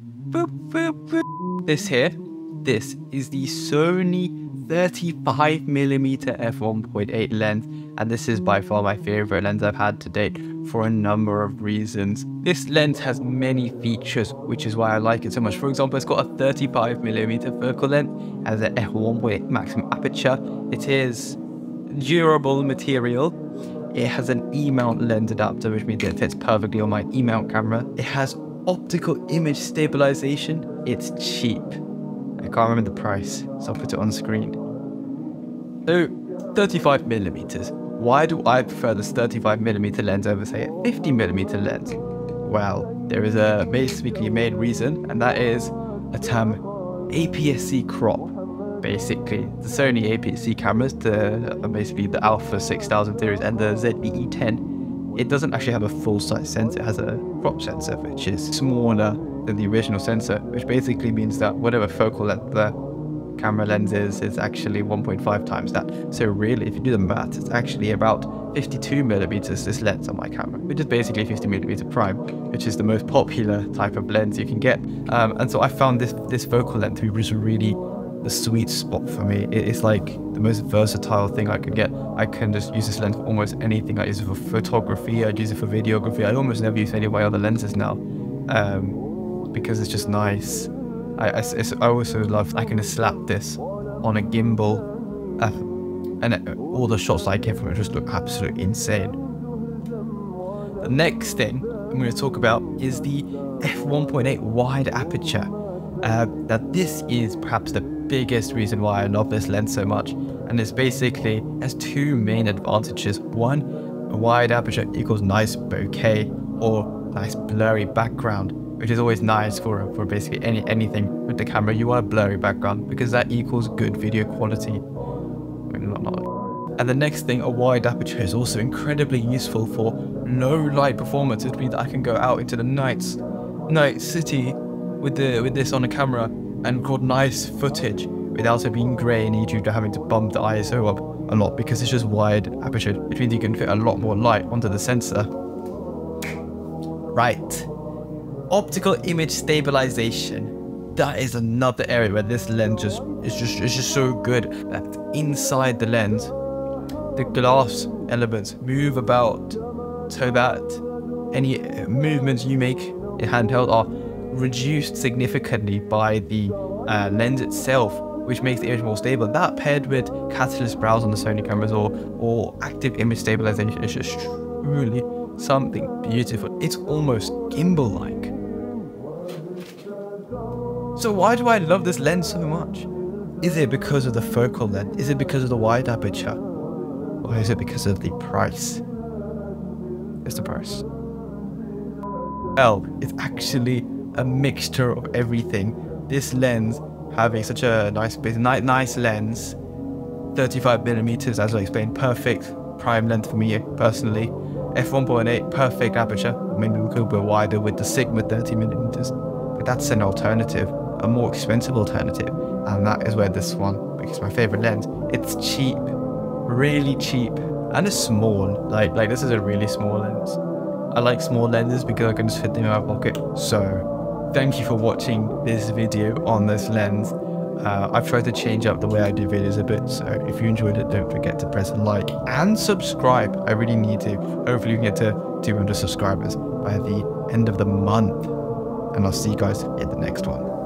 Boop, boop, boop. This here, this is the Sony 35mm f1.8 lens, and this is by far my favorite lens I've had to date for a number of reasons. This lens has many features, which is why I like it so much. For example, it's got a 35mm focal length, has an f1.8 maximum aperture. It is durable material. It has an E-mount lens adapter, which means it fits perfectly on my E-mount camera. It has optical image stabilization. It's cheap. I can't remember the price, so I'll put it on screen. So, 35 millimeters. Why do I prefer this 35 millimeter lens over, say, a 50 millimeter lens? Well, there is a basically main reason, and that is a term APS-C crop. Basically, the Sony APS-C cameras, the uh, basically the Alpha 6000 series and the ZVE10, it doesn't actually have a full-size sensor. It has a crop sensor, which is smaller than the original sensor, which basically means that whatever focal length the camera lens is, is actually 1.5 times that. So really, if you do the math, it's actually about 52 millimeters this lens on my camera, which is basically 50 millimeter prime, which is the most popular type of lens you can get. Um, and so I found this this focal length to be really the sweet spot for me. It's like the most versatile thing I could get. I can just use this lens for almost anything. I use it for photography, I use it for videography. I almost never use any of my other lenses now. Um, because it's just nice. I, I, I also love I can just slap this on a gimbal uh, and it, all the shots I get from it just look absolutely insane. The next thing I'm going to talk about is the f1.8 wide aperture. Uh, now this is perhaps the biggest reason why I love this lens so much and it's basically has two main advantages. One, a wide aperture equals nice bokeh or nice blurry background which is always nice for for basically any anything with the camera. You want a blurry background because that equals good video quality. And the next thing, a wide aperture is also incredibly useful for low light performance. It means that I can go out into the nights, night city with the with this on a camera and got nice footage without it being grey and you to having to bump the ISO up a lot because it's just wide aperture, which means you can fit a lot more light onto the sensor. Right optical image stabilization. That is another area where this lens just is just is just so good that inside the lens, the glass elements move about so that any movements you make in handheld are reduced significantly by the uh, lens itself, which makes the image more stable. That paired with catalyst browse on the Sony cameras or or active image stabilization is just truly something beautiful. It's almost gimbal-like. So why do I love this lens so much? Is it because of the focal length? Is it because of the wide aperture? Or is it because of the price? It's the price. Well, it's actually a mixture of everything. This lens having such a nice, nice lens, 35 millimeters, as I explained, perfect prime length for me personally. f1.8, perfect aperture. Maybe we could go wider with the Sigma 30 millimeters, but that's an alternative a more expensive alternative, and that is where this one, because my favorite lens, it's cheap, really cheap, and it's small. Like like this is a really small lens. I like small lenses because I can just fit them in my pocket. So, thank you for watching this video on this lens. Uh, I've tried to change up the way I do videos a bit, so if you enjoyed it, don't forget to press like and subscribe. I really need to. Hopefully, we can get to 200 subscribers by the end of the month. And I'll see you guys in the next one.